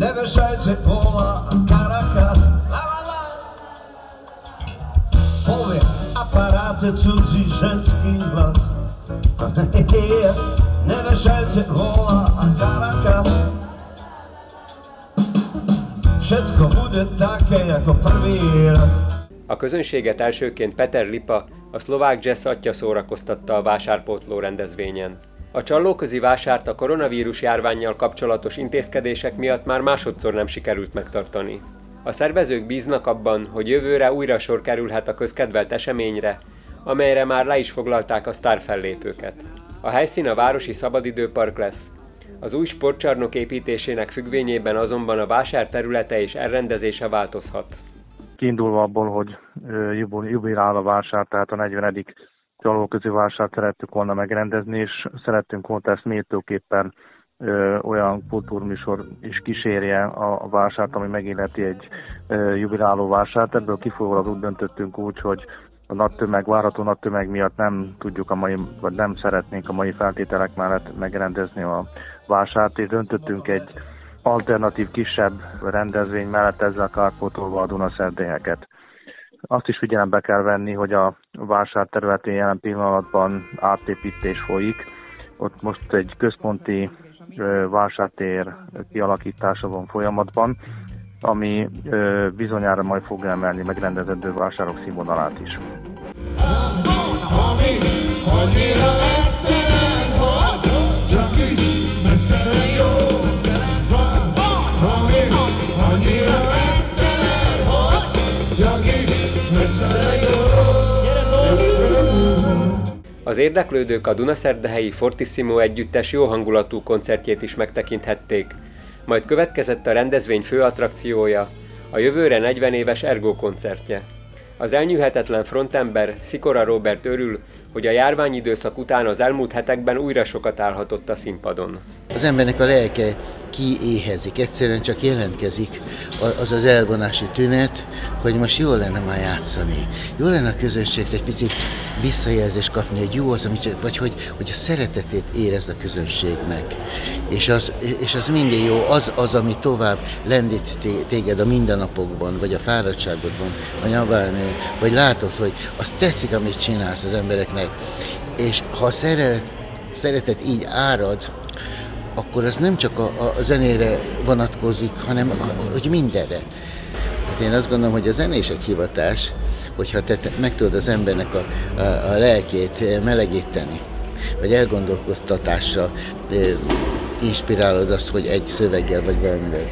Neveşajcie pola Caracas la, la, la. Powiedz aparaty cudzi rzęski głos Neveşajcie pola Caracas Všetko bude také jako prvý raz A közönséget elsőként Peter Lipa, a szlovák jazz atya szórakoztatta a vásárpótló rendezvényen. A csallóközi vásárt a koronavírus járványjal kapcsolatos intézkedések miatt már másodszor nem sikerült megtartani. A szervezők bíznak abban, hogy jövőre újra sor kerülhet a közkedvelt eseményre, amelyre már le is foglalták a sztárfellépőket. A helyszín a Városi Szabadidőpark lesz. Az új sportcsarnok építésének függvényében azonban a vásár területe és elrendezése változhat. Kiindulva abból, hogy jubilál a vásár, tehát a 40 csalóközi vásárt szerettük volna megrendezni, és szerettünk volna ezt méltóképpen ö, olyan kultúrműsor is kísérje a, a vásárt, ami megéleti egy ö, jubiláló vásárt. Ebből kifolyólag úgy döntöttünk úgy, hogy a nagy tömeg, várható nagy tömeg miatt nem tudjuk a mai, vagy nem szeretnénk a mai feltételek mellett megrendezni a vásárt, és döntöttünk egy alternatív kisebb rendezvény mellett ezzel kárpótolva a Dunaszerdélyeket. Azt is figyelembe kell venni, hogy a vásár területén jelen pillanatban átépítés folyik. Ott most egy központi vásártér kialakítása van folyamatban, ami bizonyára majd fog emelni megrendezendő vásárok színvonalát is. Az érdeklődők a Dunaszerdehelyi Fortissimo együttes jó hangulatú koncertjét is megtekinthették, majd következett a rendezvény fő attrakciója, a jövőre 40 éves Ergo koncertje. Az elnyűhetetlen frontember Szikora Robert örül, hogy a járványidőszak után az elmúlt hetekben újra sokat állhatott a színpadon. Az embernek a lelke kiéhezik, egyszerűen csak jelentkezik az az elvonási tünet, hogy most jó lenne már játszani. Jó lenne a közönségtől egy picit visszajelzést kapni, hogy jó az, amit, vagy hogy, hogy a szeretetét érezd a közönségnek. És az, és az mindig jó, az az, ami tovább lendít téged a mindennapokban, vagy a fáradtságodban, vagy abban, vagy látod, hogy az tetszik, amit csinálsz az embereknek, és ha a szeretet, szeretet így árad, akkor az nem csak a, a zenére vonatkozik, hanem a, hogy mindenre. Hát én azt gondolom, hogy a zene is egy hivatás, hogyha te, meg tudod az embernek a, a, a lelkét melegíteni, vagy elgondolkoztatásra inspirálod azt, hogy egy szöveggel vagy valamivel